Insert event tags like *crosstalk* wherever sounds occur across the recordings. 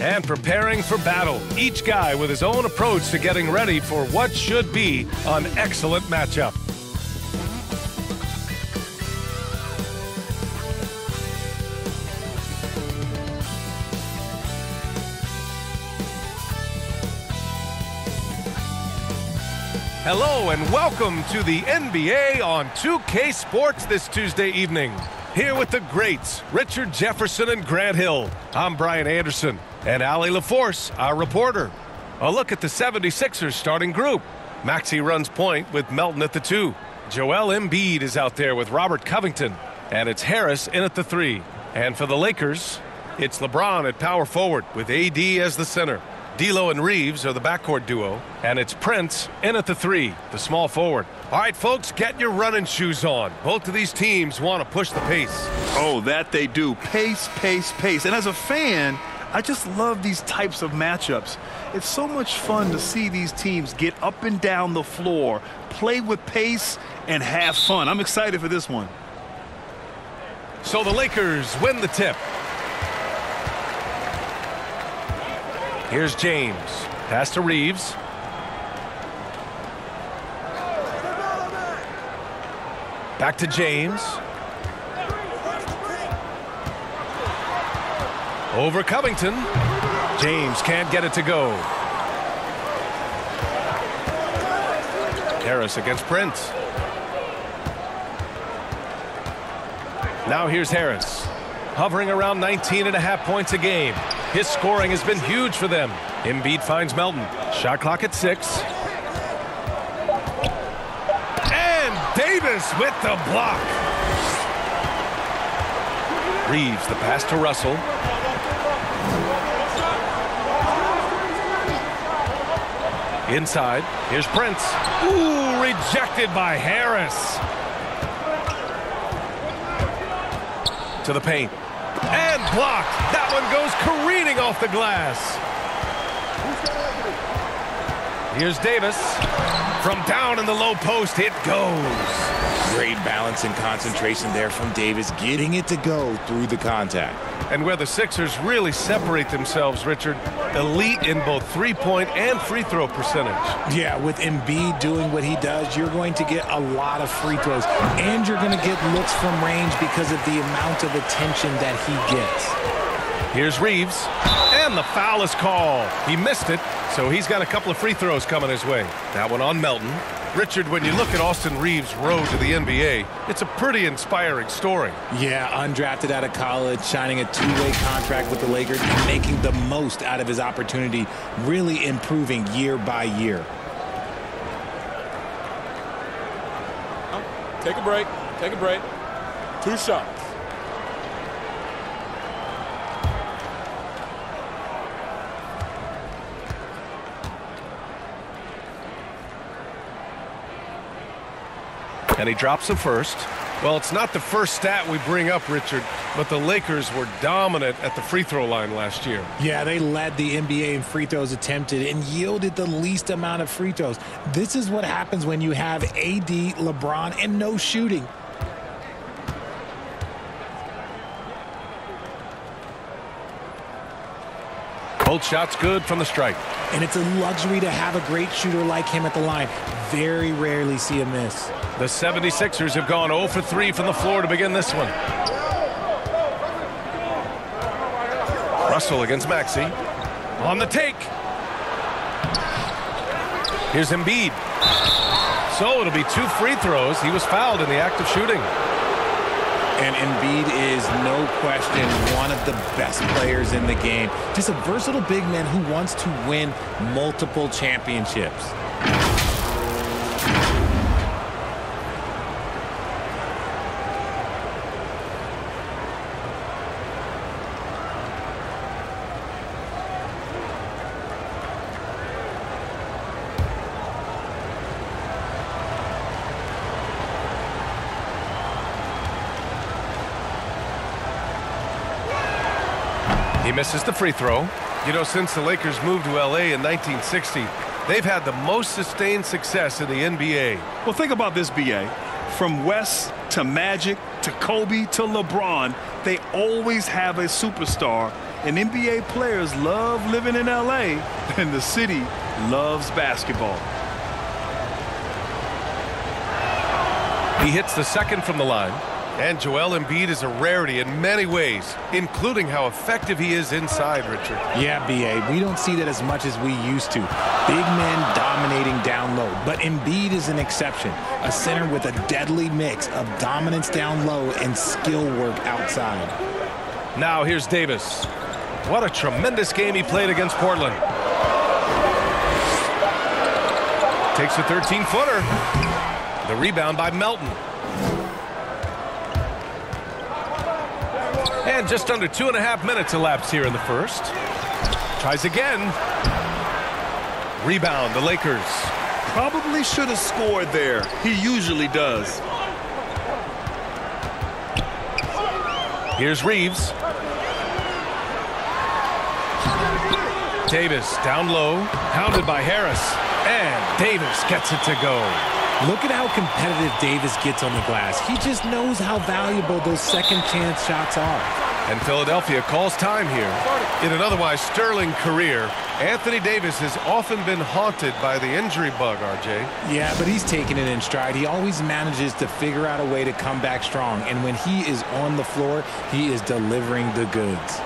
and preparing for battle. Each guy with his own approach to getting ready for what should be an excellent matchup. Hello and welcome to the NBA on 2K Sports this Tuesday evening. Here with the greats, Richard Jefferson and Grant Hill. I'm Brian Anderson and Allie LaForce, our reporter. A look at the 76ers starting group. Maxey runs point with Melton at the two. Joel Embiid is out there with Robert Covington. And it's Harris in at the three. And for the Lakers, it's LeBron at power forward with AD as the center. D'Lo and Reaves are the backcourt duo, and it's Prince in at the three, the small forward. All right, folks, get your running shoes on. Both of these teams want to push the pace. Oh, that they do. Pace, pace, pace. And as a fan, I just love these types of matchups. It's so much fun to see these teams get up and down the floor, play with pace, and have fun. I'm excited for this one. So the Lakers win the tip. Here's James. Pass to Reaves. Back to James. Over Covington. James can't get it to go. Harris against Prince. Now here's Harris. Hovering around 19 and a half points a game. His scoring has been huge for them. Embiid finds Melton. Shot clock at six. And Davis with the block. Reaves the pass to Russell. Inside, here's Prince. Ooh, rejected by Harris. To the paint. And blocked. That one goes careening off the glass. Here's Davis. From down in the low post, it goes. Great balance and concentration there from Davis, getting it to go through the contact. And where the Sixers really separate themselves, Richard, elite in both three-point and free throw percentage. Yeah, with Embiid doing what he does, you're going to get a lot of free throws, and you're going to get looks from range because of the amount of attention that he gets. Here's Reaves, and the foul is called. He missed it, so he's got a couple of free throws coming his way. That one on Melton. Richard, when you look at Austin Reaves' road to the NBA, it's a pretty inspiring story. Yeah, undrafted out of college, signing a two-way contract with the Lakers, and making the most out of his opportunity, really improving year by year. Take a break. Take a break. Two shots. And he drops the first. Well, it's not the first stat we bring up, Richard, but the Lakers were dominant at the free throw line last year. Yeah, they led the NBA in free throws attempted and yielded the least amount of free throws. This is what happens when you have AD, LeBron, and no shooting. Both shots good from the strike. And it's a luxury to have a great shooter like him at the line. Very rarely see a miss. The 76ers have gone 0 for 3 from the floor to begin this one. Russell against Maxey. On the take. Here's Embiid. So it'll be two free throws. He was fouled in the act of shooting. And Embiid is no question one of the best players in the game. Just a versatile big man who wants to win multiple championships. Misses the free throw. You know, since the Lakers moved to L.A. in 1960, they've had the most sustained success in the NBA. Well, think about this, B.A. From West to Magic to Kobe to LeBron, they always have a superstar. And NBA players love living in LA, *laughs* and the city loves basketball. He hits the second from the line. And Joel Embiid is a rarity in many ways, including how effective he is inside, Richard. Yeah, B.A., we don't see that as much as we used to. Big men dominating down low, but Embiid is an exception. A center with a deadly mix of dominance down low and skill work outside. Now here's Davis. What a tremendous game he played against Portland. Takes a 13-footer. The rebound by Melton. And just under two and a half minutes elapsed here in the first. Tries again. Rebound, the Lakers. Probably should have scored there. He usually does. Here's Reaves. Davis down low, hounded by Harris. And Davis gets it to go. Look at how competitive Davis gets on the glass. He just knows how valuable those second chance shots are. And Philadelphia calls time here. In an otherwise sterling career, Anthony Davis has often been haunted by the injury bug, RJ. Yeah, but he's taking it in stride. He always manages to figure out a way to come back strong. And when he is on the floor, he is delivering the goods.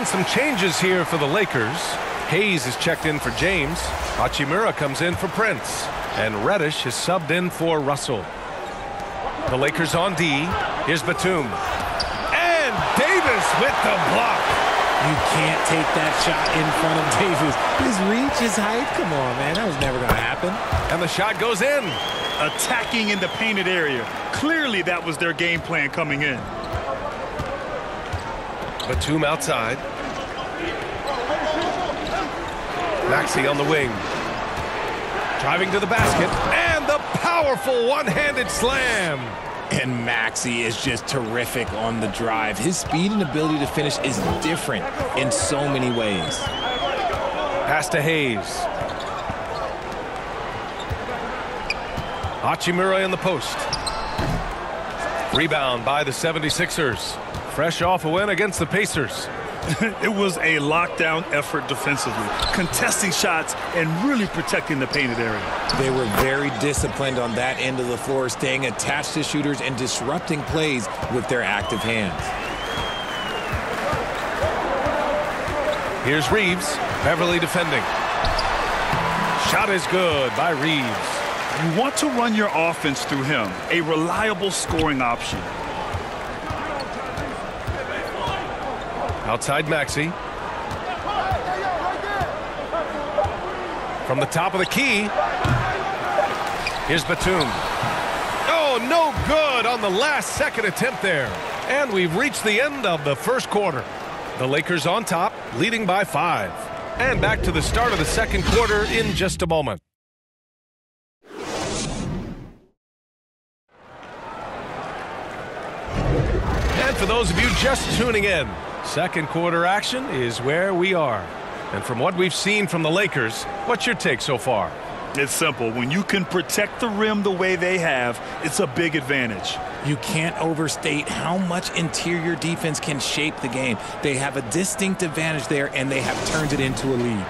And some changes here for the Lakers. Hayes is checked in for James. Hachimura comes in for Prince. And Reddish is subbed in for Russell. The Lakers on D. Here's Batum. And Davis with the block. You can't take that shot in front of Davis. His reach, his height, come on, man. That was never going to happen. And the shot goes in. Attacking in the painted area. Clearly that was their game plan coming in. Batum outside. Maxey on the wing. Driving to the basket. And the powerful one-handed slam. And Maxey is just terrific on the drive. His speed and ability to finish is different in so many ways. Pass to Hayes. Hachimura in the post. Rebound by the 76ers. Fresh off a win against the Pacers. *laughs* it was a lockdown effort defensively, contesting shots and really protecting the painted area. They were very disciplined on that end of the floor, staying attached to shooters and disrupting plays with their active hands. Here's Reaves. Beverley defending. Shot is good by Reaves. You want to run your offense through him, a reliable scoring option. Outside Maxey. From the top of the key. Here's Batum. Oh, no good on the last second attempt there. And we've reached the end of the first quarter. The Lakers on top, leading by five. And back to the start of the second quarter in just a moment. And for those of you just tuning in, Second quarter action is where we are. And from what we've seen from the Lakers, what's your take so far? It's simple. When you can protect the rim the way they have, it's a big advantage. You can't overstate how much interior defense can shape the game. They have a distinct advantage there, and they have turned it into a lead.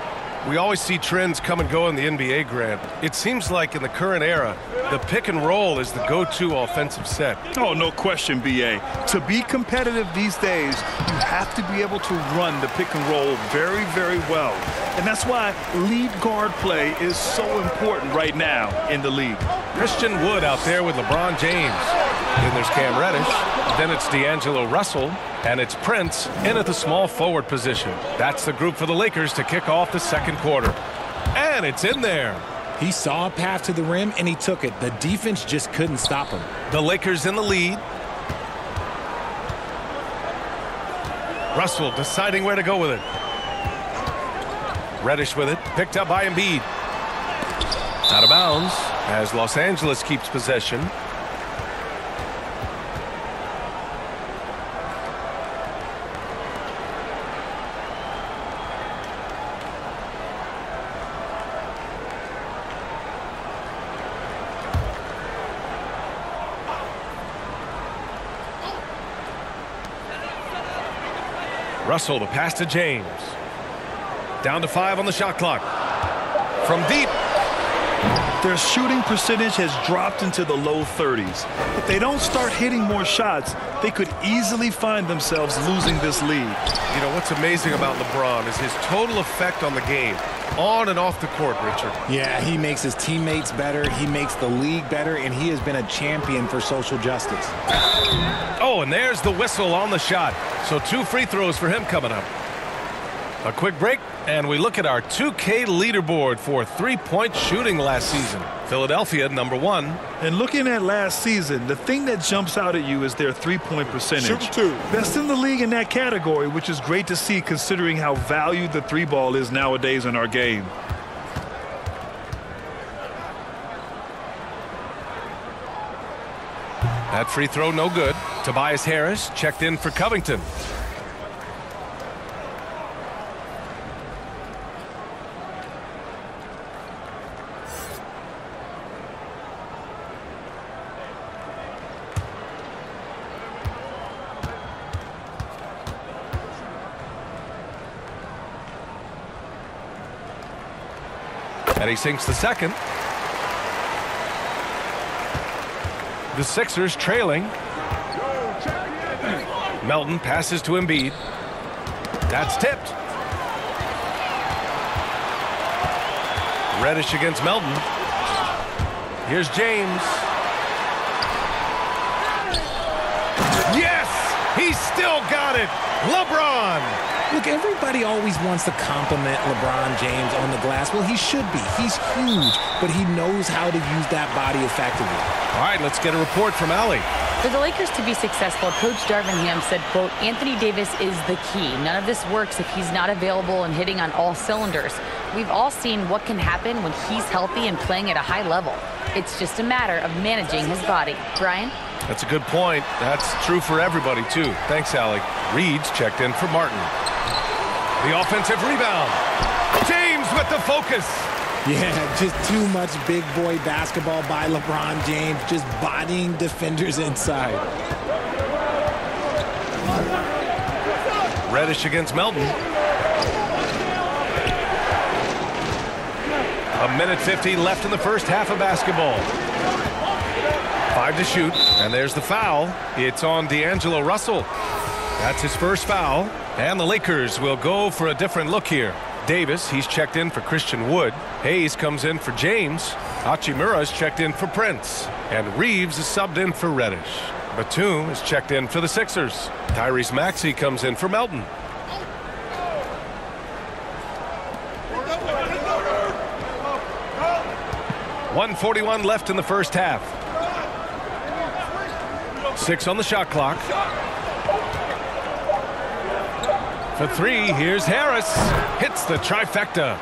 We always see trends come and go in the NBA, Grant. It seems like in the current era, the pick and roll is the go-to offensive set. Oh, no question, B.A. To be competitive these days, you have to be able to run the pick and roll very, very well. And that's why lead guard play is so important right now in the league. Christian Wood out there with LeBron James. Then there's Cam Reddish. Then it's D'Angelo Russell. And it's Prince in at the small forward position. That's the group for the Lakers to kick off the second quarter. And it's in there. He saw a path to the rim, and he took it. The defense just couldn't stop him. The Lakers in the lead. Russell deciding where to go with it. Reddish with it. Picked up by Embiid. Out of bounds as Los Angeles keeps possession. Russell to pass to James. Down to five on the shot clock. From deep. Their shooting percentage has dropped into the low 30s. If they don't start hitting more shots, they could easily find themselves losing this lead. You know, what's amazing about LeBron is his total effect on the game, on and off the court, Richard. Yeah, he makes his teammates better, he makes the league better, and he has been a champion for social justice. Oh, and there's the whistle on the shot. So two free throws for him coming up. A quick break, and we look at our 2K leaderboard for three-point shooting last season. Philadelphia, number one. And looking at last season, the thing that jumps out at you is their three-point percentage. Shoot two. Best in the league in that category, which is great to see considering how valued the three ball is nowadays in our game. That free throw no good. Tobias Harris checked in for Covington. He sinks the second. The Sixers trailing. Melton passes to Embiid. That's tipped. Reddish against Melton. Here's James. Yes! He still got it! LeBron! Look, everybody always wants to compliment LeBron James on the glass. Well, he should be. He's huge, but he knows how to use that body effectively. All right, let's get a report from Allie. For the Lakers to be successful, Coach Darvin Ham said, quote, Anthony Davis is the key. None of this works if he's not available and hitting on all cylinders. We've all seen what can happen when he's healthy and playing at a high level. It's just a matter of managing his body. Brian? That's a good point. That's true for everybody, too. Thanks, Allie. Reed's checked in for Martin. The offensive rebound. James with the focus. Yeah, just too much big boy basketball by LeBron James, just bodying defenders inside. Reddish against Melton. A minute 50 left in the first half of basketball. Five to shoot, and there's the foul. It's on D'Angelo Russell. That's his first foul, and the Lakers will go for a different look here. Davis, he's checked in for Christian Wood. Hayes comes in for James. Hachimura's checked in for Prince. And Reaves is subbed in for Reddish. Batum is checked in for the Sixers. Tyrese Maxey comes in for Melton. One forty-one left in the first half. Six on the shot clock. For three, here's Harris. Hits the trifecta.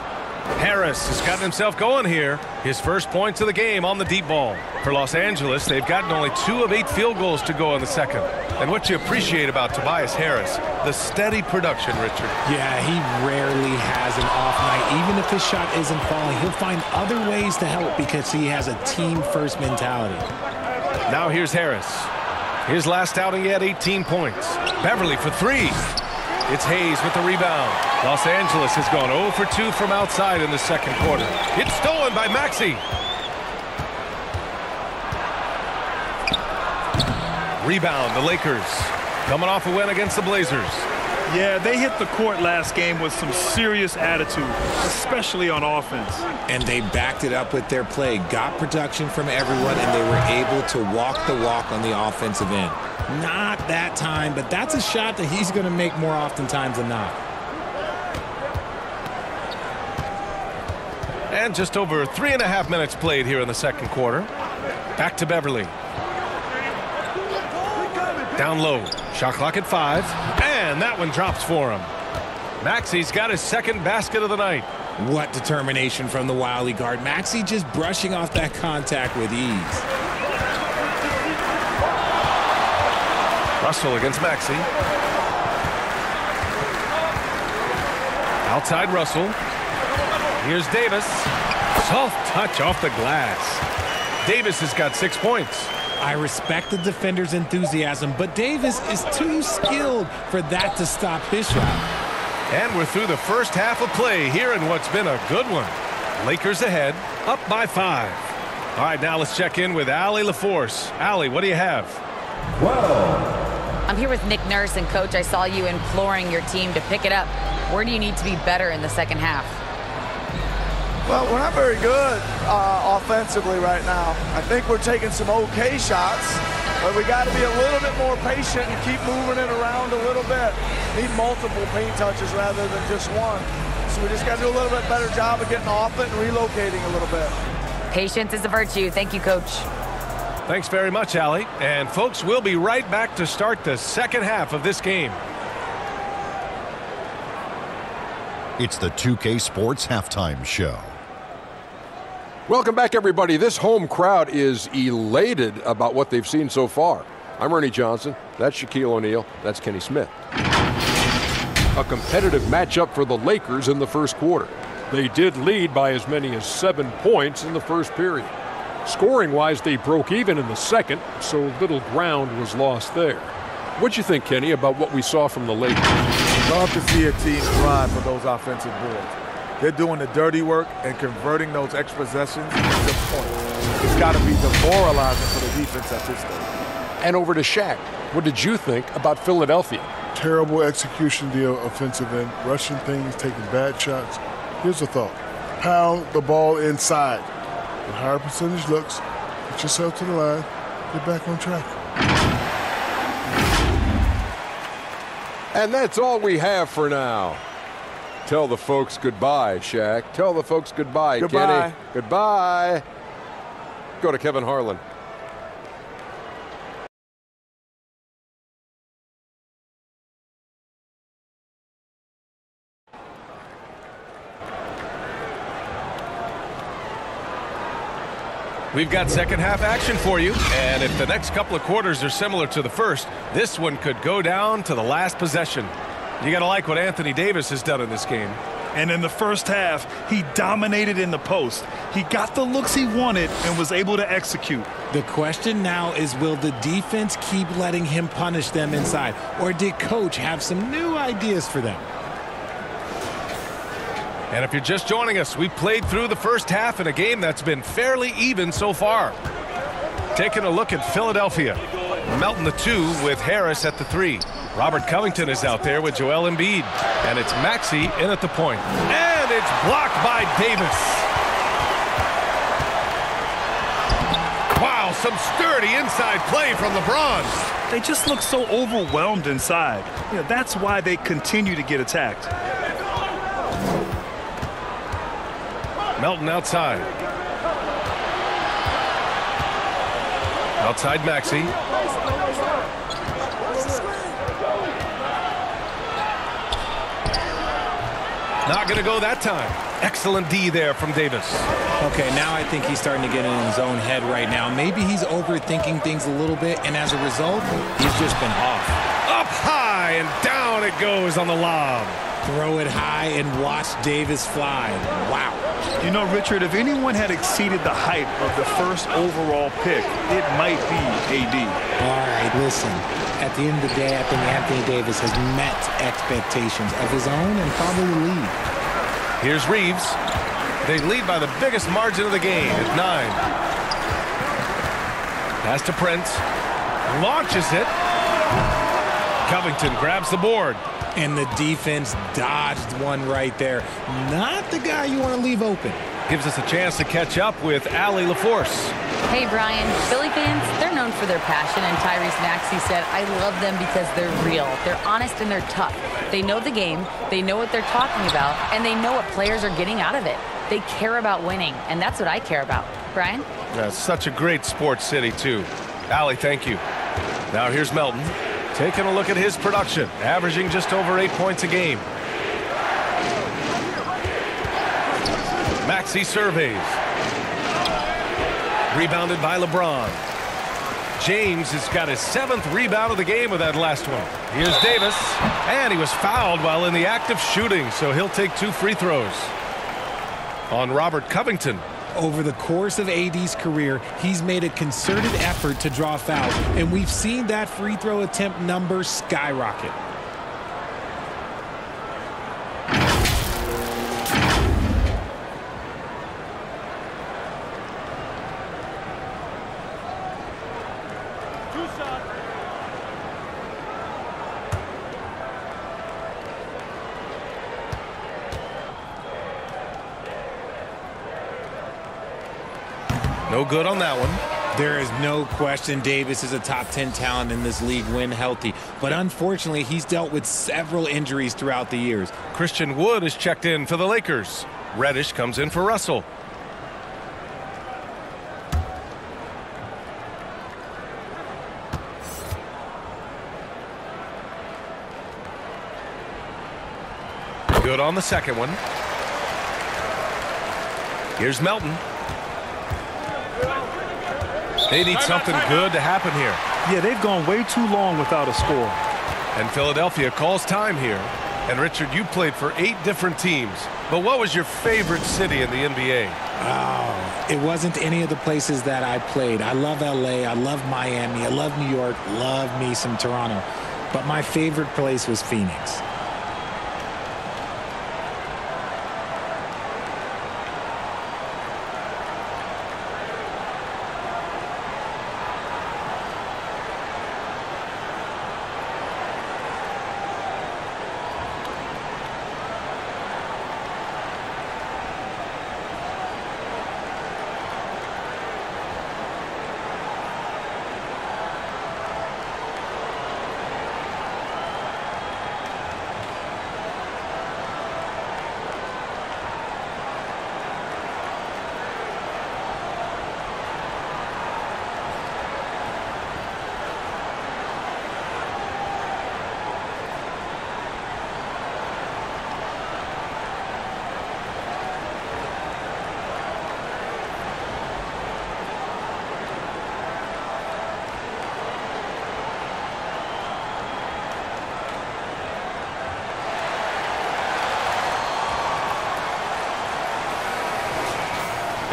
Harris has gotten himself going here. His first points of the game on the deep ball. For Los Angeles, they've gotten only two of eight field goals to go in the second. And what you appreciate about Tobias Harris, the steady production, Richard. Yeah, he rarely has an off night. Even if his shot isn't falling, he'll find other ways to help because he has a team-first mentality. Now here's Harris. His last outing, he had 18 points. Beverley for three. It's Hayes with the rebound. Los Angeles has gone 0 for 2 from outside in the second quarter. It's stolen by Maxey. Rebound, the Lakers. Coming off a win against the Blazers. Yeah, they hit the court last game with some serious attitude, especially on offense. And they backed it up with their play, got production from everyone, and they were able to walk the walk on the offensive end. Not that time, but that's a shot that he's going to make more oftentimes than not. And just over three and a half minutes played here in the second quarter. Back to Beverley. Down low. Shot clock at five. And that one drops for him. Maxey's got his second basket of the night. What determination from the Wiley guard. Maxey just brushing off that contact with ease. Russell against Maxey. Outside Russell. Here's Davis. Soft touch off the glass. Davis has got six points. I respect the defender's enthusiasm, but Davis is too skilled for that to stop his shot. And we're through the first half of play here in what's been a good one. Lakers ahead, up by five. All right, now let's check in with Allie LaForce. Allie, what do you have? Whoa. I'm here with Nick Nurse, and Coach, I saw you imploring your team to pick it up. Where do you need to be better in the second half? Well, we're not very good uh, offensively right now. I think we're taking some okay shots, but we got to be a little bit more patient and keep moving it around a little bit. Need multiple paint touches rather than just one. So we just got to do a little bit better job of getting off it and relocating a little bit. Patience is a virtue. Thank you, Coach. Thanks very much, Allie. And folks, we'll be right back to start the second half of this game. It's the 2K Sports Halftime Show. Welcome back, everybody. This home crowd is elated about what they've seen so far. I'm Ernie Johnson. That's Shaquille O'Neal. That's Kenny Smith. A competitive matchup for the Lakers in the first quarter. They did lead by as many as seven points in the first period. Scoring wise, they broke even in the second, so little ground was lost there. What'd you think, Kenny, about what we saw from the Lakers? Love to see a team thrive for those offensive boards. They're doing the dirty work and converting those extra possessions into points. It's got to be demoralizing for the defense at this stage. And over to Shaq. What did you think about Philadelphia? Terrible execution deal offensive end, rushing things, taking bad shots. Here's a thought. Pound the ball inside. With higher percentage looks, get yourself to the line, get back on track. And that's all we have for now. Tell the folks goodbye, Shaq. Tell the folks goodbye, goodbye. Kenny. Goodbye. Go to Kevin Harlan. We've got second half action for you. And if the next couple of quarters are similar to the first, this one could go down to the last possession. You got to like what Anthony Davis has done in this game. And in the first half, he dominated in the post. He got the looks he wanted and was able to execute. The question now is will the defense keep letting him punish them inside? Or did coach have some new ideas for them? And if you're just joining us, we played through the first half in a game that's been fairly even so far. Taking a look at Philadelphia. Melton the two with Harris at the three. Robert Covington is out there with Joel Embiid. And it's Maxey in at the point. And it's blocked by Davis. Wow, some sturdy inside play from LeBron. They just look so overwhelmed inside. You know, that's why they continue to get attacked. Melton outside. Outside Maxey. Not going to go that time. Excellent D there from Davis. Okay, now I think he's starting to get in his own head right now. Maybe he's overthinking things a little bit, and as a result, he's just been off. Up high, and down it goes on the lob. Throw it high and watch Davis fly. Wow. You know, Richard, if anyone had exceeded the hype of the first overall pick, it might be AD. All right, listen. At the end of the day, I think Anthony Davis has met expectations of his own and probably the league. Here's Reaves. They lead by the biggest margin of the game at nine. Pass to Prince. Launches it. Covington grabs the board. And the defense dodged one right there. Not the guy you want to leave open. Gives us a chance to catch up with Allie LaForce. Hey, Brian. Philly fans, they're known for their passion, and Tyrese Maxey said, I love them because they're real. They're honest and they're tough. They know the game, they know what they're talking about, and they know what players are getting out of it. They care about winning, and that's what I care about. Brian? Yeah, such a great sports city, too. Allie, thank you. Now here's Melton. Taking a look at his production, averaging just over eight points a game. Maxey surveys. Rebounded by LeBron. James has got his seventh rebound of the game with that last one. Here's Davis. And he was fouled while in the act of shooting, so he'll take two free throws. On Robert Covington. Over the course of AD's career, he's made a concerted effort to draw fouls, and we've seen that free throw attempt number skyrocket. Good on that one. There is no question Davis is a top 10 talent in this league when healthy. But unfortunately, he's dealt with several injuries throughout the years. Christian Wood is checked in for the Lakers. Reddish comes in for Russell. Good on the second one. Here's Melton. They need something good to happen here. Yeah, they've gone way too long without a score. And Philadelphia calls time here. And Richard, you played for eight different teams. But what was your favorite city in the NBA? Oh, it wasn't any of the places that I played. I love LA, I love Miami, I love New York, love me some Toronto. But my favorite place was Phoenix.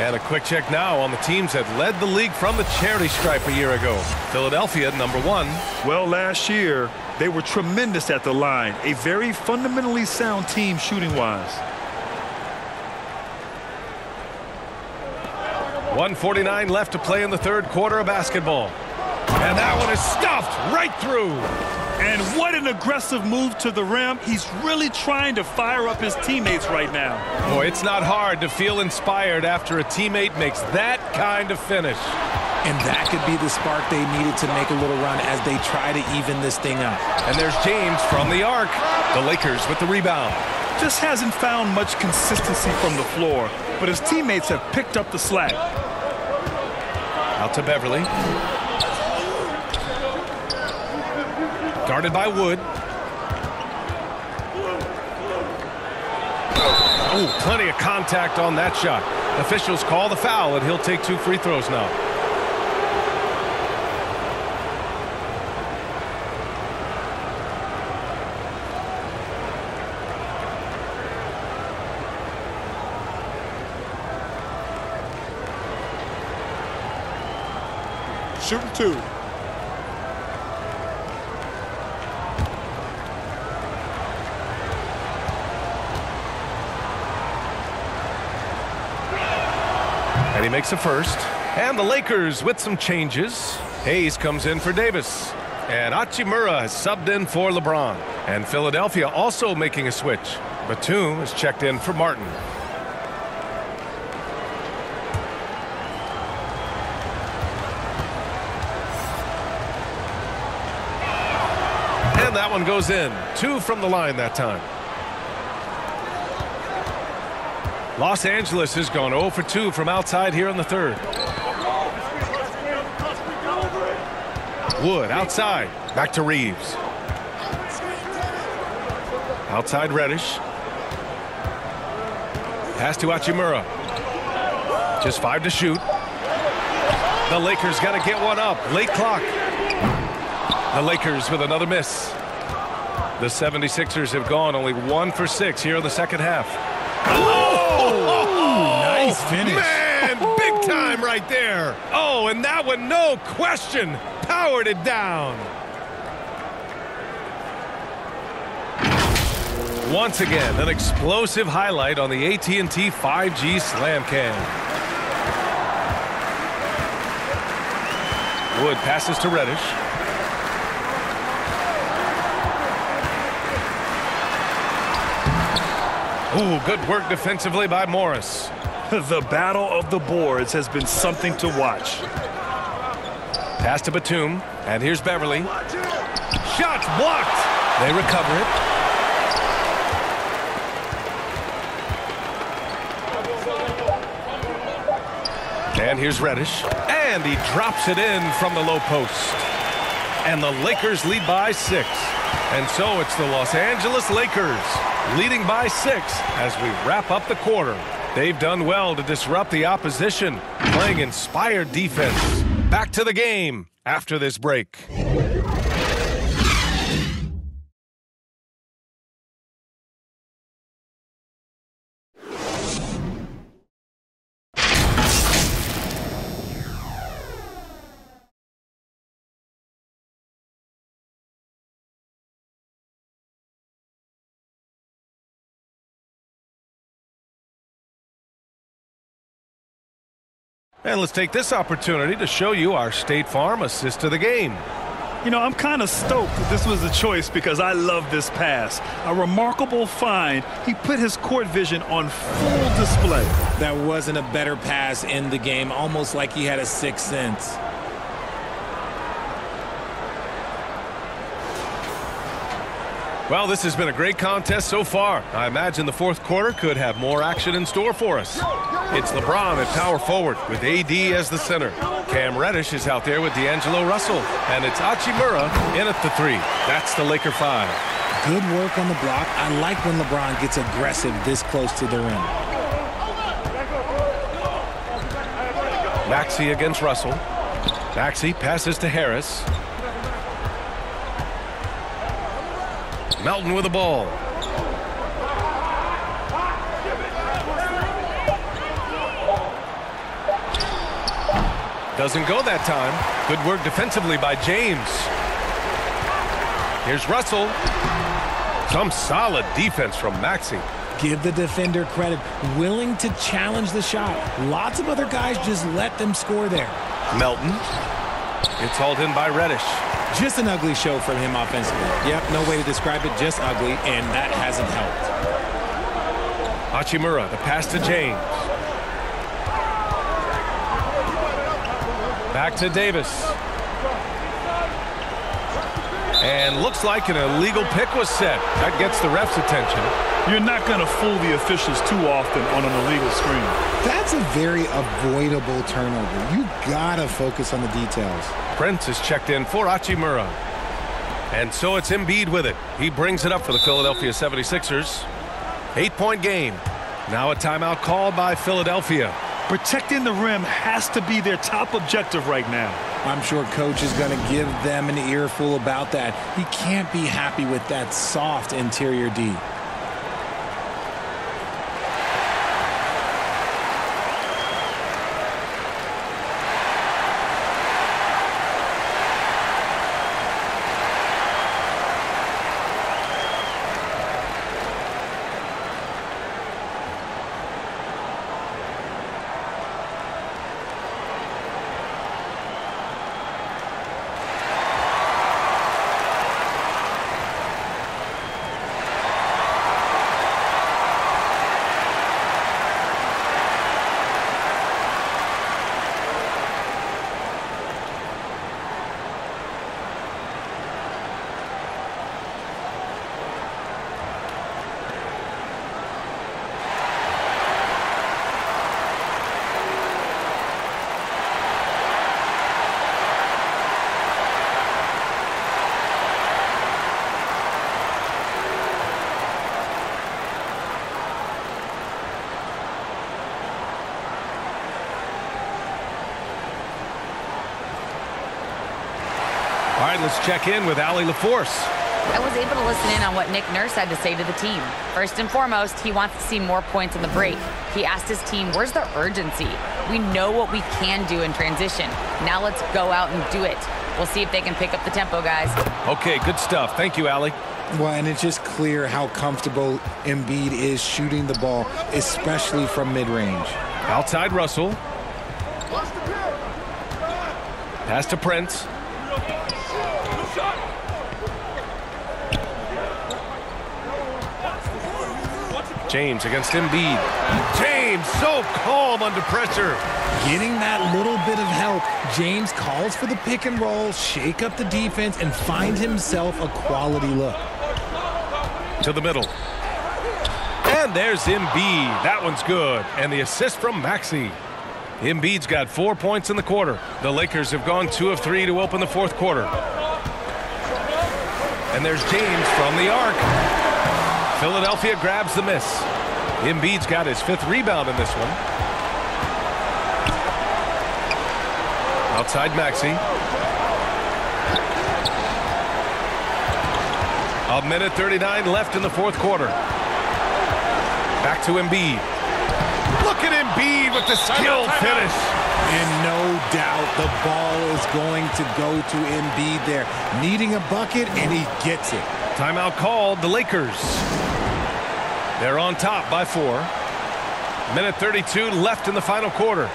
And a quick check now on the teams that led the league from the charity stripe a year ago. Philadelphia, number one. Well, last year, they were tremendous at the line. A very fundamentally sound team shooting-wise. 149 left to play in the third quarter of basketball. And that one is stuffed right through. And what an aggressive move to the rim. He's really trying to fire up his teammates right now. Boy, it's not hard to feel inspired after a teammate makes that kind of finish. And that could be the spark they needed to make a little run as they try to even this thing up. And there's James from the arc. The Lakers with the rebound. Just hasn't found much consistency from the floor, but his teammates have picked up the slack. Out to Beverley. Guarded by Wood. Ooh, plenty of contact on that shot. Officials call the foul, and he'll take two free throws now. shooting two. He makes a first. And the Lakers with some changes. Hayes comes in for Davis. And Hachimura has subbed in for LeBron. And Philadelphia also making a switch. Batum is checked in for Martin. And that one goes in. Two from the line that time. Los Angeles has gone 0 for 2 from outside here in the third. Wood outside. Back to Reaves. Outside Reddish. Pass to Hachimura. Just five to shoot. The Lakers got to get one up. Late clock. The Lakers with another miss. The 76ers have gone only one for six here in the second half. Oh, nice finish. Man, big time right there. Oh, and that one, no question, powered it down. Once again, an explosive highlight on the AT&T 5G Slam Cam. Wood passes to Reddish. Ooh, good work defensively by Morris. *laughs* The battle of the boards has been something to watch. Pass to Batum, and here's Beverley. Shots blocked. They recover it. And here's Reddish. And he drops it in from the low post. And the Lakers lead by six. And so it's the Los Angeles Lakers leading by six as we wrap up the quarter. They've done well to disrupt the opposition, playing inspired defense. Back to the game after this break. And let's take this opportunity to show you our State Farm assist to the game. You know, I'm kind of stoked that this was a choice because I love this pass. A remarkable find. He put his court vision on full display. That wasn't a better pass in the game, almost like he had a sixth sense. Well, this has been a great contest so far. I imagine the fourth quarter could have more action in store for us. It's LeBron at power forward with AD as the center. Cam Reddish is out there with D'Angelo Russell. And it's Hachimura in at the three. That's the Laker five. Good work on the block. I like when LeBron gets aggressive this close to the rim. Maxey against Russell. Maxey passes to Harris. Melton with the ball. Doesn't go that time. Good work defensively by James. Here's Russell. Some solid defense from Maxey. Give the defender credit. Willing to challenge the shot. Lots of other guys just let them score there. Melton. It's hauled in by Reddish. Just an ugly show from him offensively. Yep, no way to describe it, just ugly, and that hasn't helped. Hachimura, the pass to James. Back to Davis. And looks like an illegal pick was set. That gets the ref's attention. You're not going to fool the officials too often on an illegal screen. That's a very avoidable turnover. You got to focus on the details. Prince is checked in for Hachimura. And so it's Embiid with it. He brings it up for the Philadelphia 76ers. Eight-point game. Now a timeout called by Philadelphia. Protecting the rim has to be their top objective right now. I'm sure coach is going to give them an earful about that. He can't be happy with that soft interior D. let's check in with Allie LaForce. I was able to listen in on what Nick Nurse had to say to the team. First and foremost, he wants to see more points in the break. He asked his team, where's the urgency? We know what we can do in transition. Now let's go out and do it. We'll see if they can pick up the tempo, guys. Okay, good stuff. Thank you, Allie. Well, and it's just clear how comfortable Embiid is shooting the ball, especially from mid-range. Outside Russell. Pass to Prince. James against Embiid. James so calm under pressure. Getting that little bit of help, James calls for the pick and roll, shake up the defense, and find himself a quality look. To the middle. And there's Embiid. That one's good. And the assist from Maxey. Embiid's got four points in the quarter. The Lakers have gone two of three to open the fourth quarter. And there's James from the arc. Philadelphia grabs the miss. Embiid's got his fifth rebound in this one. Outside Maxey. A minute 39 left in the fourth quarter. Back to Embiid. Look at Embiid with the skill finish. And no doubt the ball is going to go to Embiid there. Needing a bucket, and he gets it. Timeout called the Lakers. They're on top by four. Minute 32 left in the final quarter.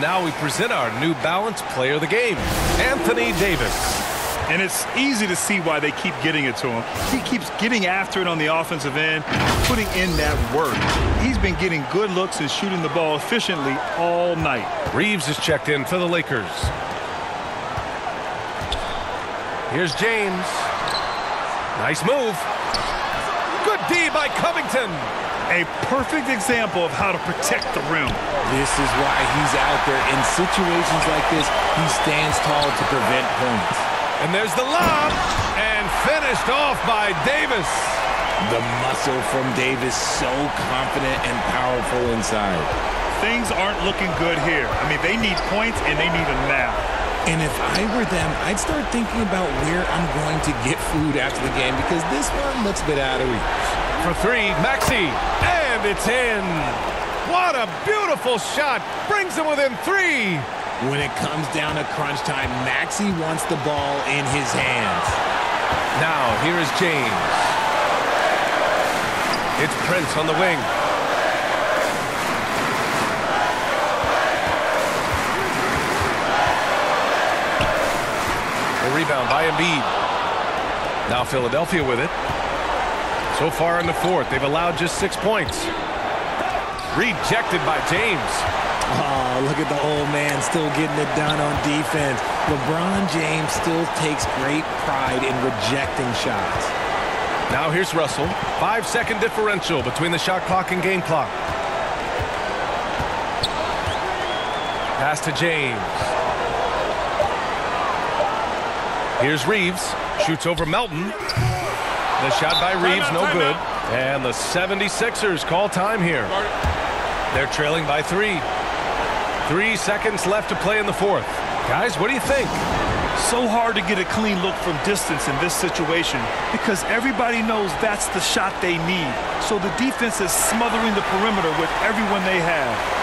And now we present our New Balance Player of the Game, Anthony Davis. And it's easy to see why they keep getting it to him. He keeps getting after it on the offensive end, putting in that work. He's been getting good looks and shooting the ball efficiently all night. Reaves is checked in for the Lakers. Here's James. Nice move. Good D by Covington. A perfect example of how to protect the rim. This is why he's out there. In situations like this, he stands tall to prevent points. And there's the lob. And finished off by Davis. The muscle from Davis so confident and powerful inside. Things aren't looking good here. I mean, they need points, and they need them now. And if I were them, I'd start thinking about where I'm going to get food after the game because this one looks a bit out of reach. For three, Maxey. And it's in. What a beautiful shot. Brings him within three. When it comes down to crunch time, Maxey wants the ball in his hands. Now, here is James. It's Prince on the wing. The rebound by Embiid. Now Philadelphia with it. So far in the fourth, they've allowed just six points. Rejected by James. Oh, look at the old man still getting it done on defense. LeBron James still takes great pride in rejecting shots. Now here's Russell. Five-second differential between the shot clock and game clock. Pass to James. Here's Reaves. Shoots over Melton. The shot by Reaves, no good. And the 76ers call time here. They're trailing by three. Three seconds left to play in the fourth. Guys, what do you think? So hard to get a clean look from distance in this situation because everybody knows that's the shot they need. So the defense is smothering the perimeter with everyone they have.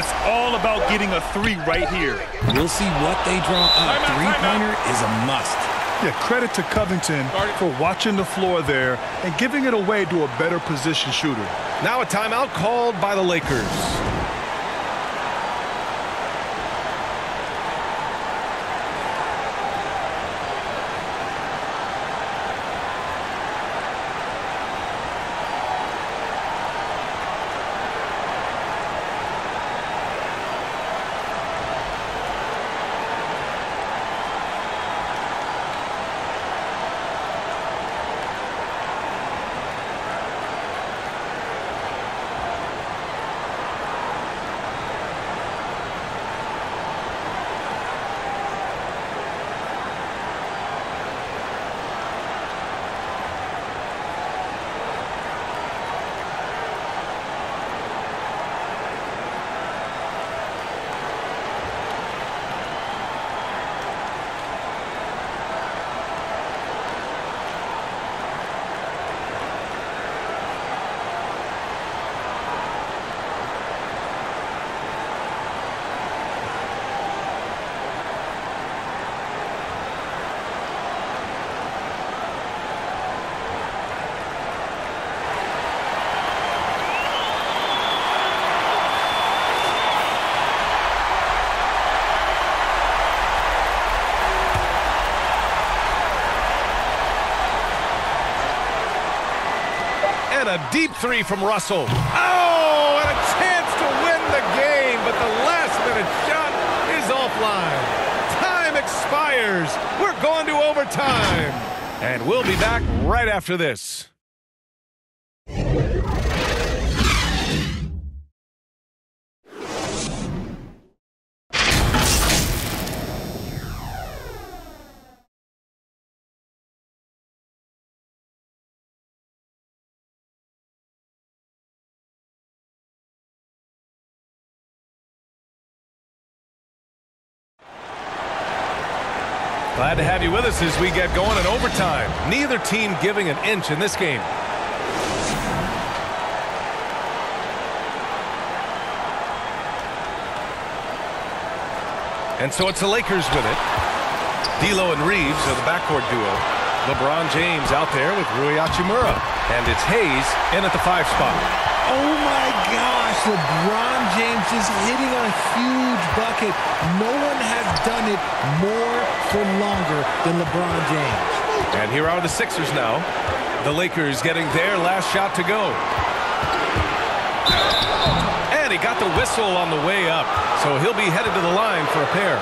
It's all about getting a three right here. We'll see what they draw up. Three-pointer is a must. Yeah, credit to Covington for watching the floor there and giving it away to a better position shooter. Now a timeout called by the Lakers. A deep three from Russell. Oh, and a chance to win the game, but the last-minute shot is offline. Time expires. We're going to overtime. And we'll be back right after this. Glad to have you with us as we get going in overtime. Neither team giving an inch in this game. And so it's the Lakers with it. D'Lo and Reaves are the backcourt duo. LeBron James out there with Rui Hachimura. And it's Hayes in at the five spot. Oh my gosh, LeBron James is hitting a huge bucket. No one has done it more for longer than LeBron James. And here are the Sixers now. The Lakers getting their last shot to go. And he got the whistle on the way up. So he'll be headed to the line for a pair.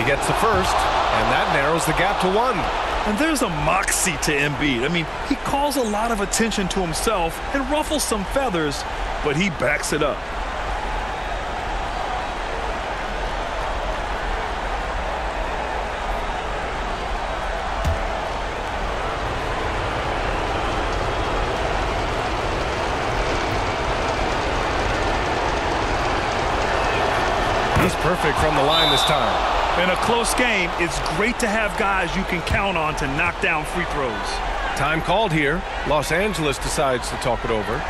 He gets the first. And that narrows the gap to one. And there's a moxie to Embiid. I mean, he calls a lot of attention to himself and ruffles some feathers, but he backs it up. He's perfect from the line this time. In a close game, it's great to have guys you can count on to knock down free throws. Time called here. Los Angeles decides to talk it over.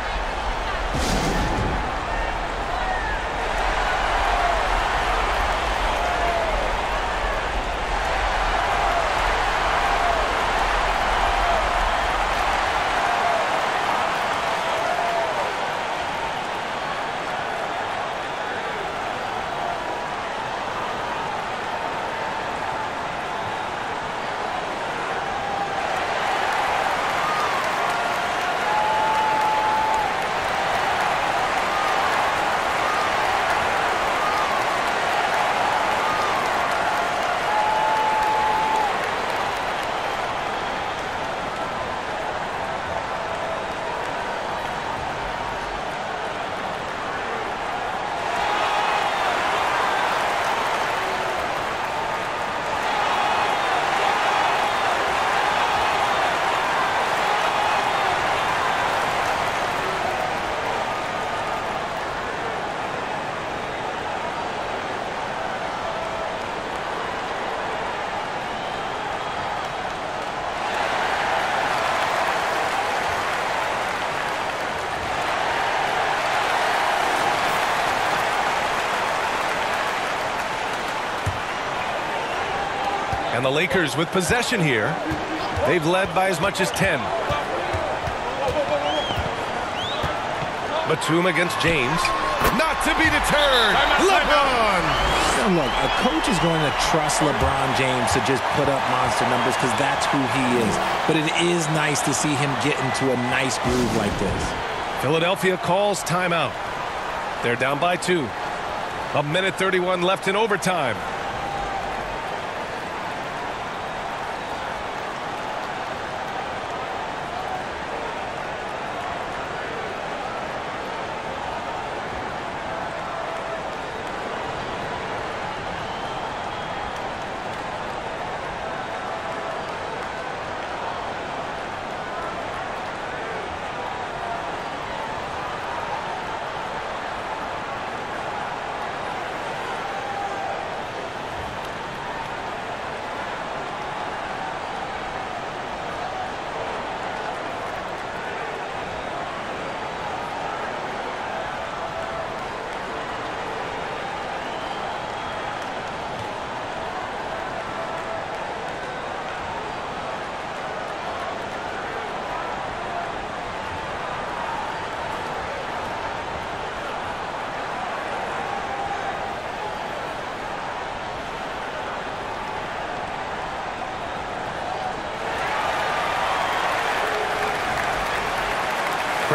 And the Lakers with possession here. They've led by as much as 10. Batum against James. Not to be deterred. LeBron. Now look, a coach is going to trust LeBron James to just put up monster numbers because that's who he is. But it is nice to see him get into a nice groove like this. Philadelphia calls timeout. They're down by two. A minute 31 left in overtime.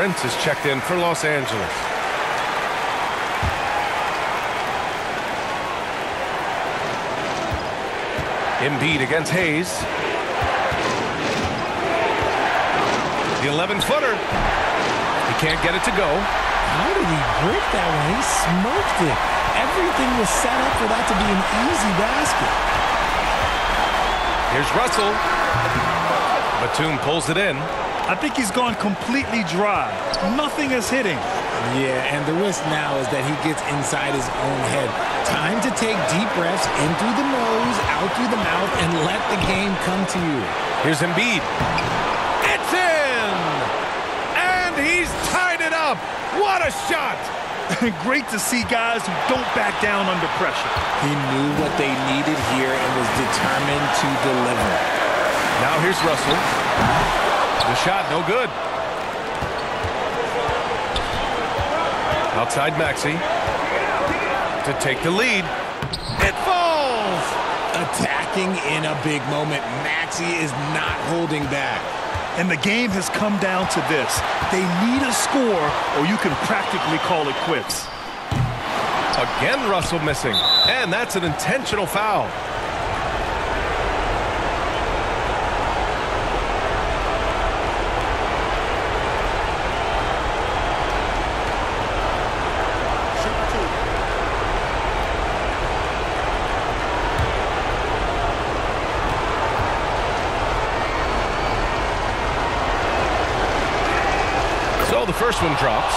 Prince is checked in for Los Angeles. Embiid against Hayes. The 11-footer. He can't get it to go. How did he break that one? He smoked it. Everything was set up for that to be an easy basket. Here's Russell. Batum pulls it in. I think he's gone completely dry. Nothing is hitting. Yeah, and the risk now is that he gets inside his own head. Time to take deep breaths in through the nose, out through the mouth, and let the game come to you. Here's Embiid. It's in! And he's tied it up. What a shot! *laughs* Great to see guys who don't back down under pressure. He knew what they needed here and was determined to deliver. Now here's Russell. The shot, no good. Outside Maxey to take the lead. It falls! Attacking in a big moment. Maxey is not holding back. And the game has come down to this. They need a score or you can practically call it quits. Again Russell missing. And that's an intentional foul. So the first one drops,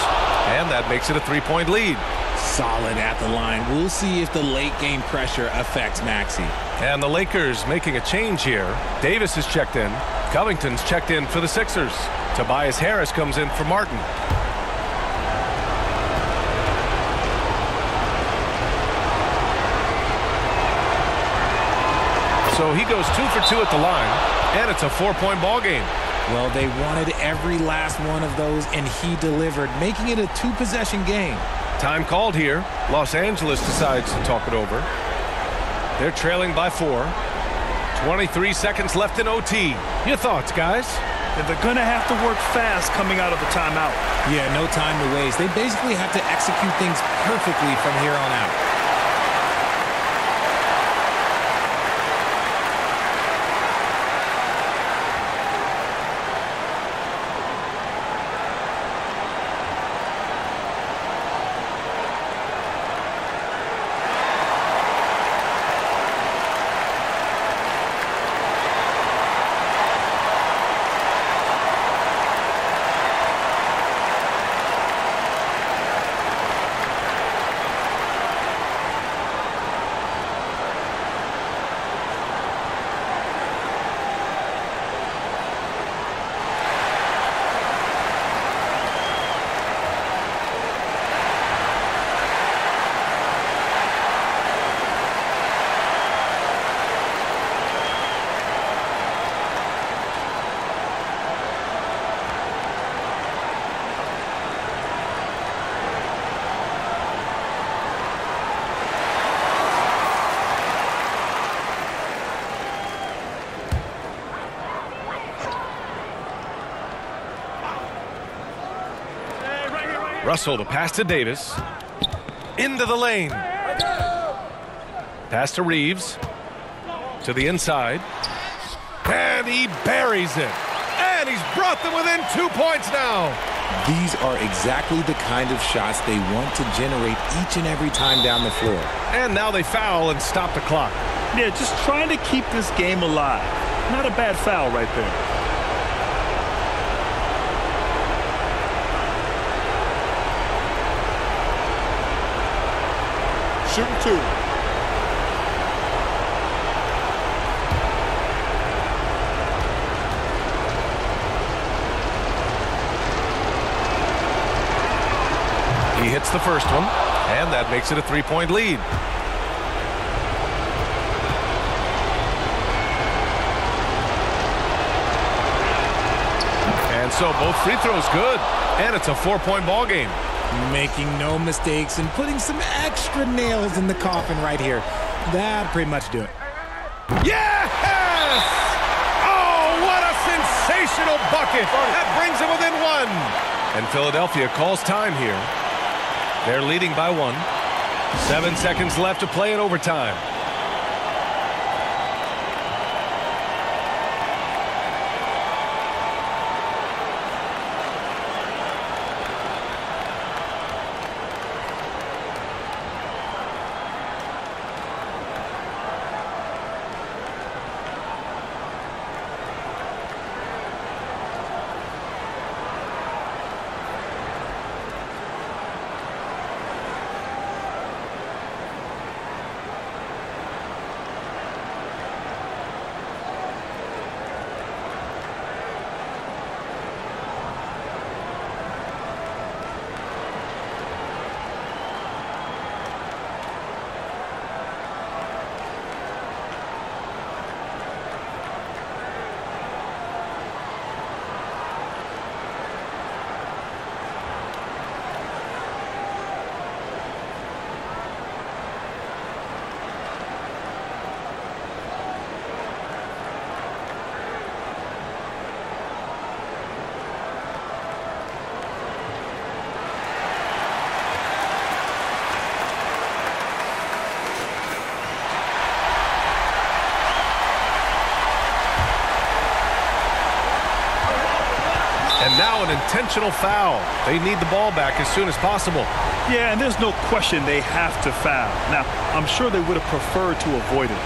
and that makes it a three-point lead. Solid at the line. We'll see if the late game pressure affects Maxey. And the Lakers making a change here. Davis is checked in. Covington's checked in for the Sixers. Tobias Harris comes in for Martin. So he goes two for two at the line, and it's a four-point ball game. Well, they wanted every last one of those, and he delivered, making it a two-possession game. Time called here. Los Angeles decides to talk it over. They're trailing by four. 23 seconds left in OT. Your thoughts, guys? And they're going to have to work fast coming out of the timeout. Yeah, no time to waste. They basically have to execute things perfectly from here on out. Russell to pass to Davis. Into the lane. Pass to Reaves. To the inside. And he buries it. And he's brought them within two points now. These are exactly the kind of shots they want to generate each and every time down the floor. And now they foul and stop the clock. Yeah, just trying to keep this game alive. Not a bad foul right there. Shooting two. He hits the first one, and that makes it a three-point lead. And so both free throws good, and it's a four-point ball game. Making no mistakes and putting some extra nails in the coffin right here. That pretty much do it. Yes! Oh, what a sensational bucket. That brings them within one. And Philadelphia calls time here. They're leading by one. Seven seconds left to play in overtime. Now an intentional foul. They need the ball back as soon as possible. Yeah, and there's no question they have to foul. Now, I'm sure they would have preferred to avoid it.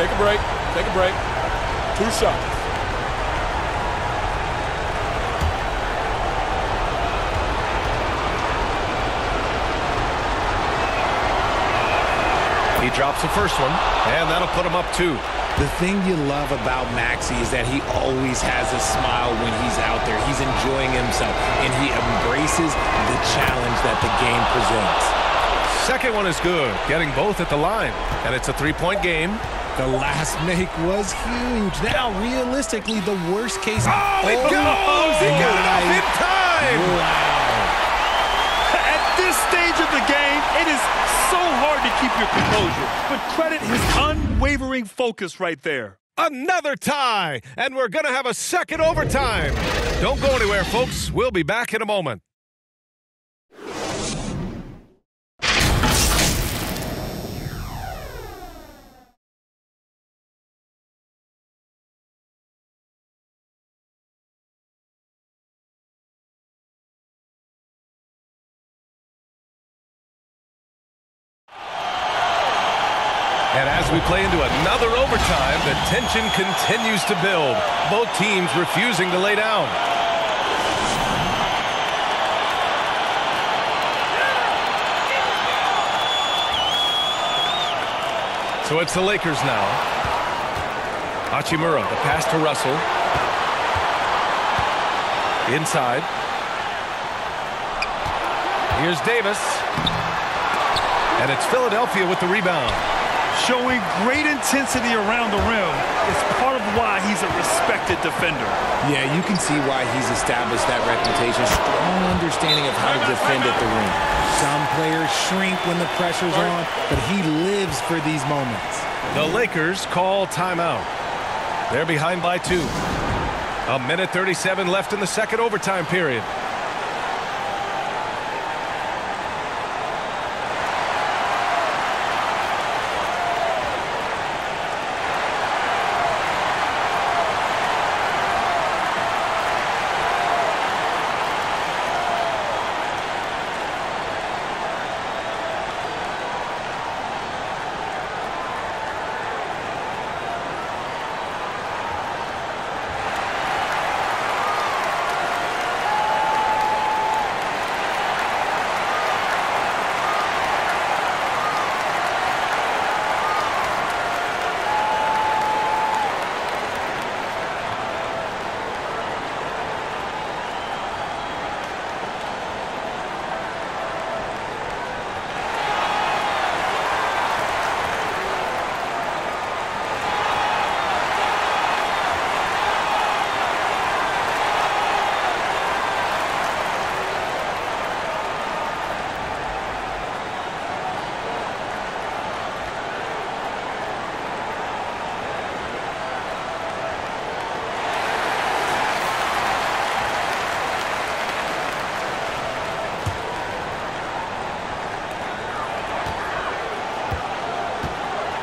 Take a break. Take a break. Two shots. Drops the first one, and that'll put him up two. The thing you love about Maxey is that he always has a smile when he's out there. He's enjoying himself, and he embraces the challenge that the game presents. Second one is good, getting both at the line. And it's a three-point game. The last make was huge. Now, realistically, the worst case... Oh, it oh, goes! He got it off in time! Wow. *laughs* At this stage of the game, it is so hard to keep your composure. But credit his unwavering focus right there. Another tie, and we're going to have a second overtime. Don't go anywhere, folks. We'll be back in a moment. Tension continues to build. Both teams refusing to lay down. So it's the Lakers now. Hachimura, the pass to Russell. Inside. Here's Davis. And it's Philadelphia with the rebound. Showing great intensity around the rim is part of why he's a respected defender. Yeah, you can see why he's established that reputation. Strong understanding of how to defend at the rim. Some players shrink when the pressure's on, but he lives for these moments. The Lakers call timeout. They're behind by two. A minute 37 left in the second overtime period.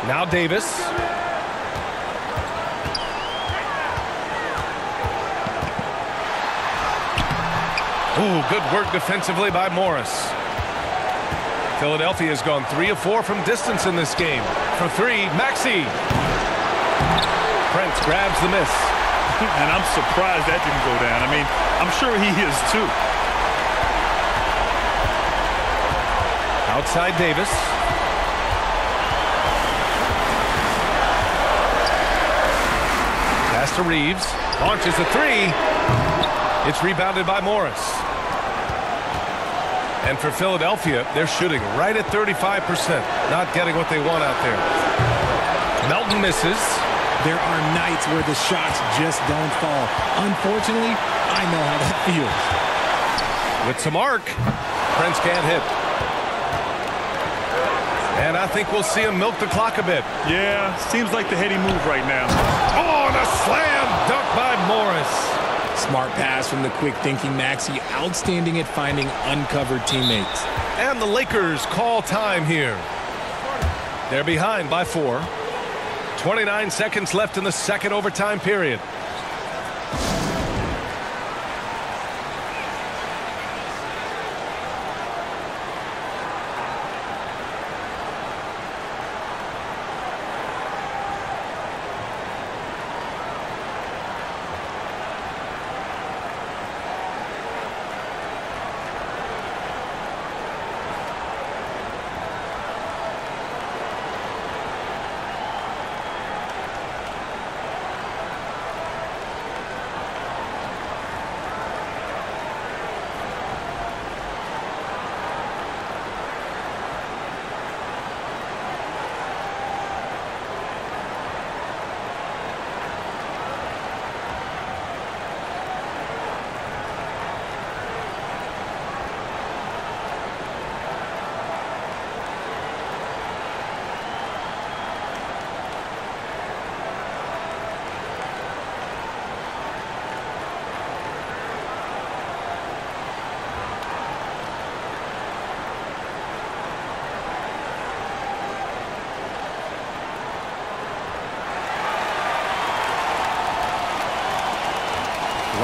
Now Davis. Ooh, good work defensively by Morris. Philadelphia has gone three of four from distance in this game. For three, Maxey. Prince grabs the miss. *laughs* And I'm surprised that didn't go down. I mean, I'm sure he is too. Outside Davis. To Reaves. Launches a three. It's rebounded by Morris. And for Philadelphia, they're shooting right at 35%. Not getting what they want out there. Melton misses. There are nights where the shots just don't fall. Unfortunately, I know how that *laughs* feels. With some arc, Prince can't hit. And I think we'll see him milk the clock a bit. Yeah, seems like the heady move right now. Oh, and a slam dunk by Morris. Smart pass from the quick-thinking Maxey. Outstanding at finding uncovered teammates. And the Lakers call time here. They're behind by four. 29 seconds left in the second overtime period.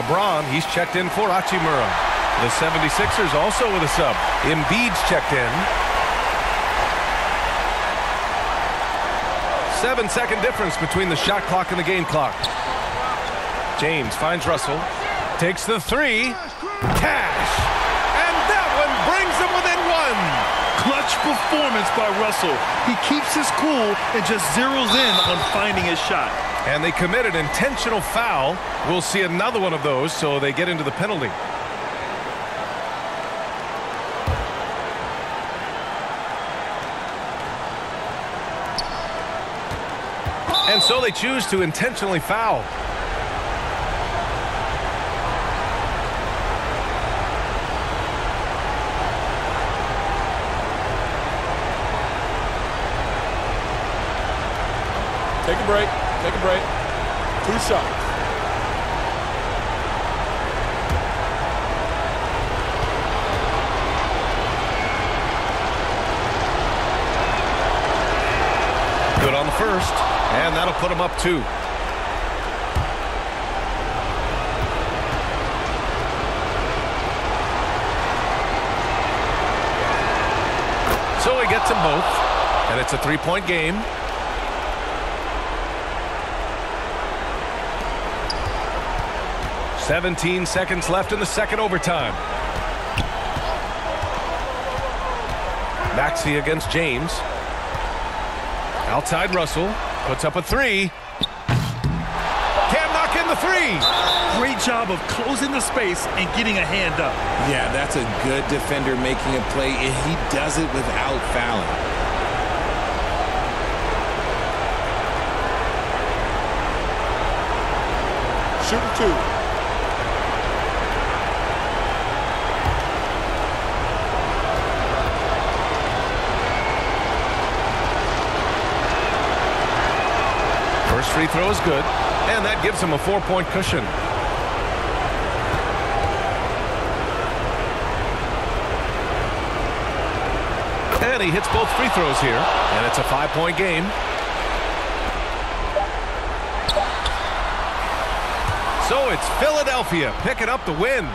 LeBron, he's checked in for Hachimura. The 76ers also with a sub. Embiid's checked in. Seven second difference between the shot clock and the game clock. James finds Russell. Takes the three. Cash. And that one brings them within one. Clutch performance by Russell. He keeps his cool and just zeroes in on finding his shot. And they committed intentional foul. We'll see another one of those, so they get into the penalty. And so they choose to intentionally foul. Take a break. Two. Good on the first, and that'll put them up two. So he gets them both, and it's a three-point game. Seventeen seconds left in the second overtime. Maxey against James. Outside Russell. Puts up a three. Can't knock in the three. Great job of closing the space and getting a hand up. Yeah, that's a good defender making a play, and he does it without fouling. Shooting two. First free throw is good, and that gives him a four-point cushion. And he hits both free throws here, and it's a five-point game. So it's Philadelphia picking up the win.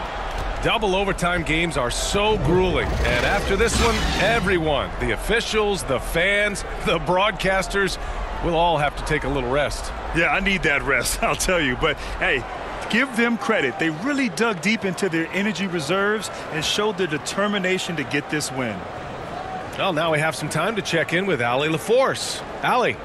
Double overtime games are so grueling. And after this one, everyone, the officials, the fans, the broadcasters, will all have take a little rest. Yeah, I need that rest, *laughs* I'll tell you. But, hey, give them credit. They really dug deep into their energy reserves and showed their determination to get this win. Well, now we have some time to check in with Allie LaForce. Allie.